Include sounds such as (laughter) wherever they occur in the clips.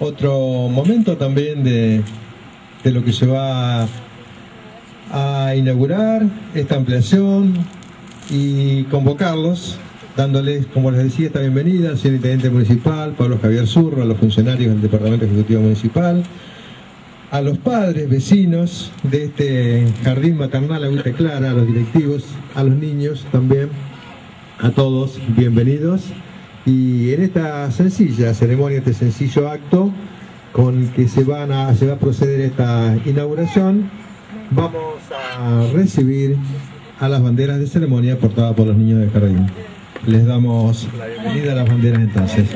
otro momento también de, de lo que se va a inaugurar esta ampliación y convocarlos, dándoles, como les decía, esta bienvenida al señor Intendente Municipal, Pablo Javier Zurro, a los funcionarios del Departamento Ejecutivo Municipal, a los padres, vecinos de este jardín maternal Agüita Clara, a los directivos, a los niños también, a todos, bienvenidos. Y en esta sencilla ceremonia, este sencillo acto con que se, van a, se va a proceder esta inauguración, vamos a recibir a las banderas de ceremonia portadas por los niños del jardín. Les damos la bienvenida a las banderas entonces.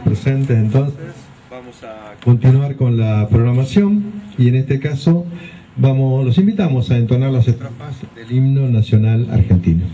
Presentes entonces vamos a continuar con la programación y en este caso vamos, los invitamos a entonar las estrofas del himno nacional argentino.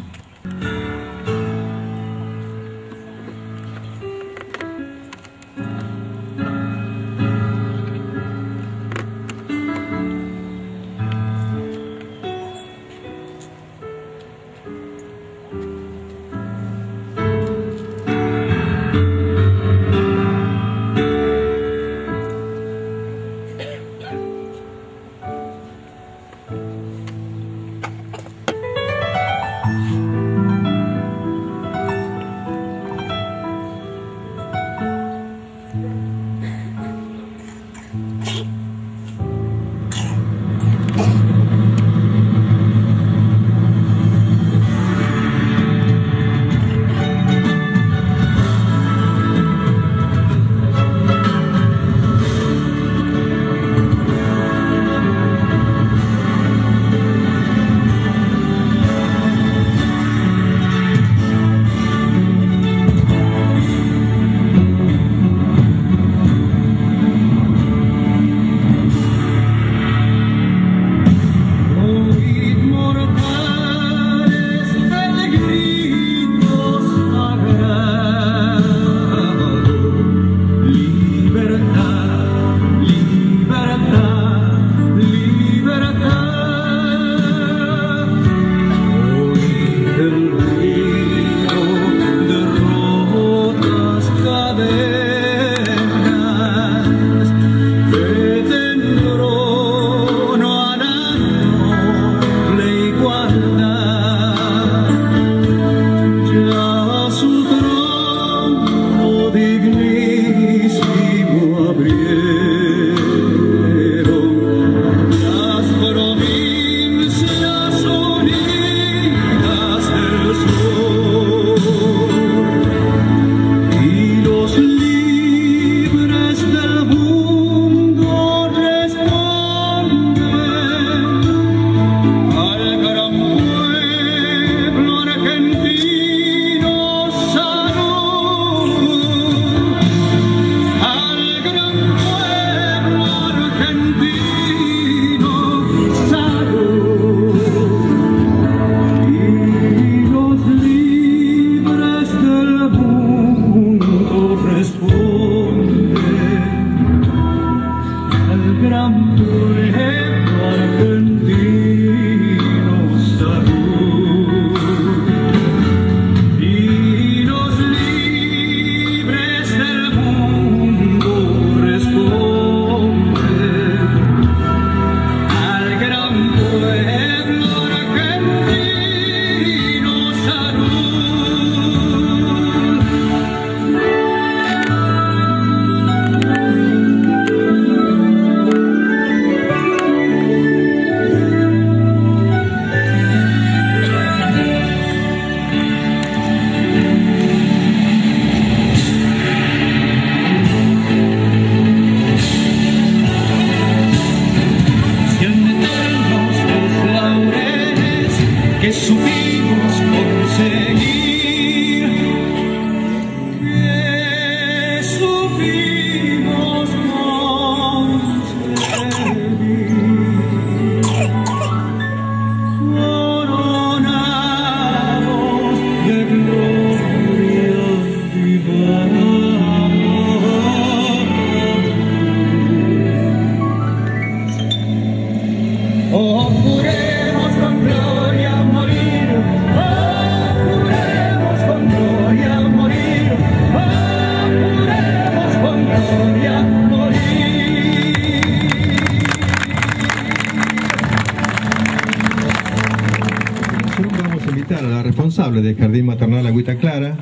Invitar a la responsable del Jardín Maternal Agüita Clara,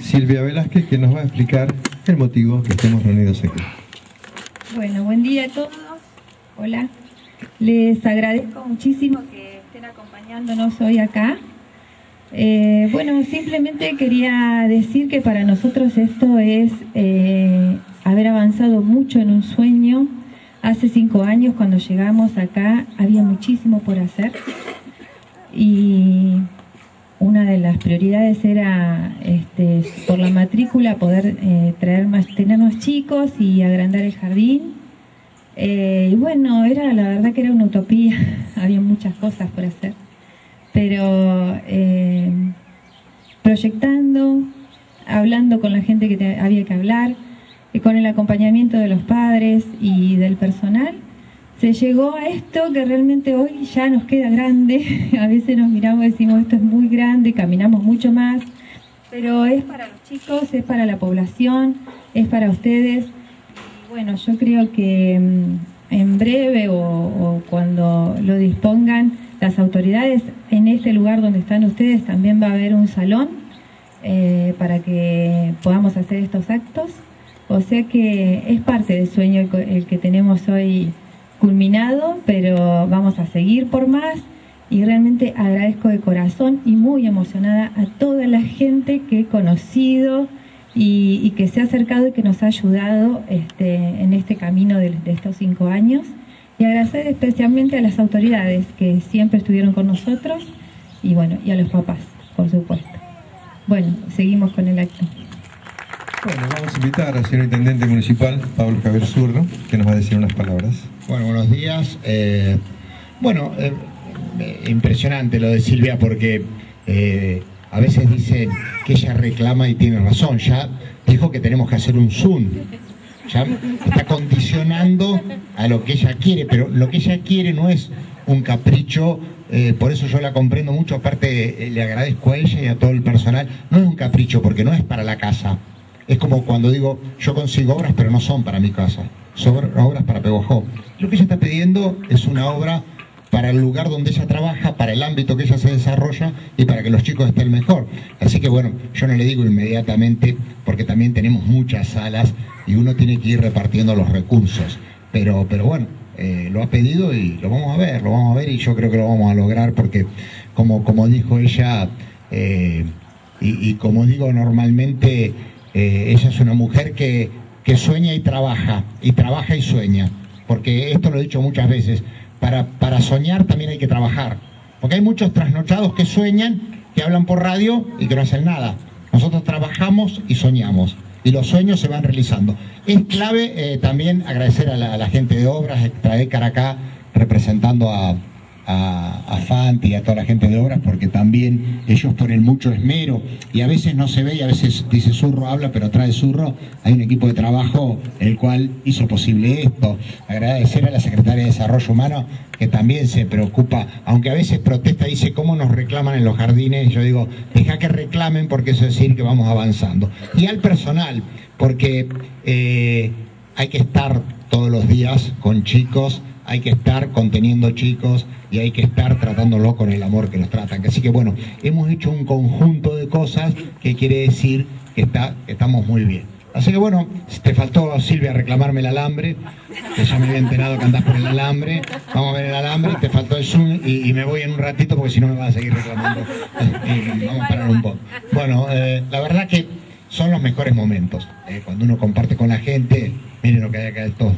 Silvia Velázquez, que nos va a explicar el motivo que estemos reunidos aquí. Bueno, buen día a todos. Hola. Les agradezco muchísimo que estén acompañándonos hoy acá. Eh, bueno, simplemente quería decir que para nosotros esto es eh, haber avanzado mucho en un sueño. Hace cinco años cuando llegamos acá había muchísimo por hacer y una de las prioridades era este, por la matrícula poder eh, traer más, tener más chicos y agrandar el jardín. Eh, y bueno, era la verdad que era una utopía, (laughs) había muchas cosas por hacer, pero eh, proyectando, hablando con la gente que te- había que hablar, con el acompañamiento de los padres y del personal, se llegó a esto que realmente hoy ya nos queda grande. (laughs) A veces nos miramos y decimos esto es muy grande, caminamos mucho más, pero es para los chicos, es para la población, es para ustedes. Y bueno, yo creo que mm, en breve o, cuando lo dispongan las autoridades, en este lugar donde están ustedes también va a haber un salón eh, para que podamos hacer estos actos. O sea que es parte del sueño el que tenemos hoy culminado, pero vamos a seguir por más y realmente agradezco de corazón y muy emocionada a toda la gente que he conocido y, que se ha acercado y que nos ha ayudado este, en este camino de, de estos cinco años. Y agradecer especialmente a las autoridades que siempre estuvieron con nosotros y bueno, y a los papás, por supuesto. Bueno, seguimos con el acto. Bueno, vamos a invitar al señor Intendente Municipal, Pablo Javier Zurro, que nos va a decir unas palabras. Bueno, buenos días. Eh, bueno, eh, impresionante lo de Silvia porque eh, a veces dice que ella reclama y tiene razón. Ya dijo que tenemos que hacer un Zoom. Está condicionando a lo que ella quiere, pero lo que ella quiere no es un capricho. por eso yo la comprendo mucho. Aparte, le agradezco a ella y a todo el personal. No es un capricho porque no es para la casa. Es como cuando digo, yo consigo obras, pero no son para mi casa, son obras para Pebojó. Lo que ella está pidiendo es una obra para el lugar donde ella trabaja, para el ámbito que ella se desarrolla y para que los chicos estén mejor. Así que bueno, yo no le digo inmediatamente, porque también tenemos muchas salas y uno tiene que ir repartiendo los recursos. Pero, pero bueno, eh, lo ha pedido y lo vamos a ver, lo vamos a ver y yo creo que lo vamos a lograr porque, como, como dijo ella, eh, y, y como digo normalmente, eh, ella es una mujer que, sueña y trabaja, y trabaja y sueña, porque esto lo he dicho muchas veces, para, para soñar también hay que trabajar, porque hay muchos trasnochados que sueñan, que hablan por radio y que no hacen nada. Nosotros trabajamos y soñamos, y los sueños se van realizando. Es clave eh, también agradecer a la, gente de obras, Extraecar acá, representando a, a, Fanti y a toda la gente de obras porque también ellos ponen mucho esmero y a veces no se ve y a veces dice Zurro habla pero trae Zurro. Hay un equipo de trabajo el cual hizo posible esto. Agradecer a la Secretaria de Desarrollo Humano que también se preocupa aunque a veces protesta dice cómo nos reclaman en los jardines yo digo deja que reclamen porque eso es decir que vamos avanzando. Y al personal porque eh, hay que estar todos los días con chicos hay que estar conteniendo chicos y hay que estar tratándolo con el amor que nos tratan. Así que bueno, hemos hecho un conjunto de cosas que quiere decir que está, estamos muy bien. Así que bueno, te faltó Silvia reclamarme el alambre, que ya me había enterado que andás por el alambre, vamos a ver el alambre, te faltó el zoom y, me voy en un ratito porque si no me vas a seguir reclamando. Y vamos a parar un poco. Bueno, eh, la verdad que son los mejores momentos. eh, cuando uno comparte con la gente, miren lo que hay acá, estos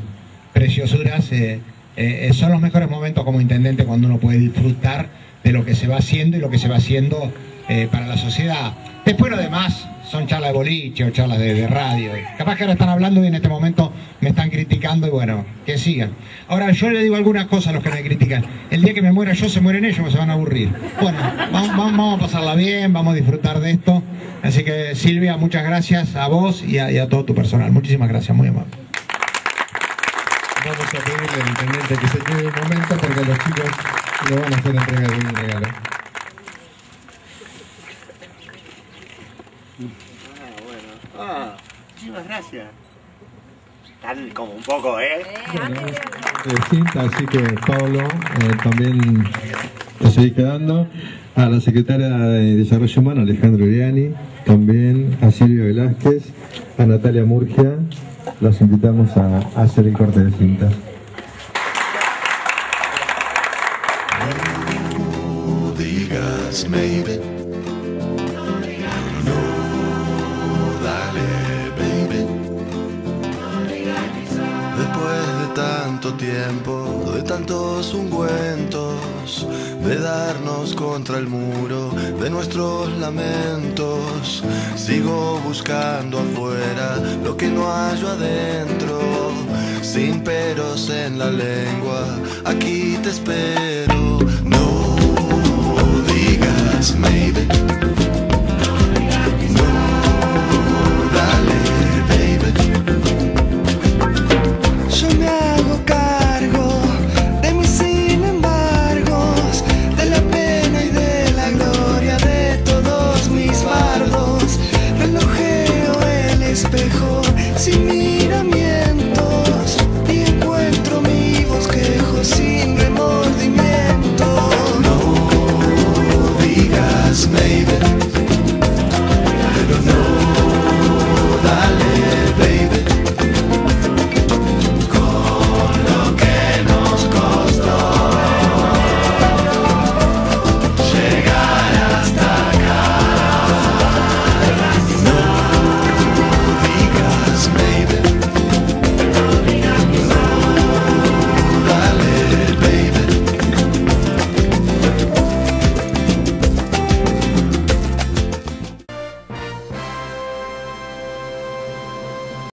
preciosuras. eh, eh, son los mejores momentos como intendente cuando uno puede disfrutar de lo que se va haciendo y lo que se va haciendo eh, para la sociedad. Después lo demás son charlas de boliche o charlas de, radio. Capaz que ahora están hablando y en este momento me están criticando y bueno, que sigan. Ahora yo le digo algunas cosas a los que me critican. El día que me muera yo se mueren ellos, se van a aburrir. Bueno, vamos, vamos, a pasarla bien, vamos a disfrutar de esto. Así que Silvia, muchas gracias a vos y a todo tu personal. Muchísimas gracias, muy amable. Vamos a pedirle al intendente que se quede un momento porque los chicos le van a hacer entrega de un regalo. Ah, bueno. Ah, muchísimas gracias. Están como un poco, ¿eh? de cinta, así que Pablo eh, también te seguís quedando. A la secretaria de Desarrollo Humano, Alejandro Uriani, también a Silvia Velázquez, a Natalia Murgia, los invitamos a, hacer el corte de cinta. Maybe. No, dale, baby. Después de tanto tiempo, de tantos ungüentos, de darnos contra el muro de nuestros lamentos, sigo buscando afuera lo que no hallo adentro. Sin peros en la lengua, aquí te espero. Si mira mi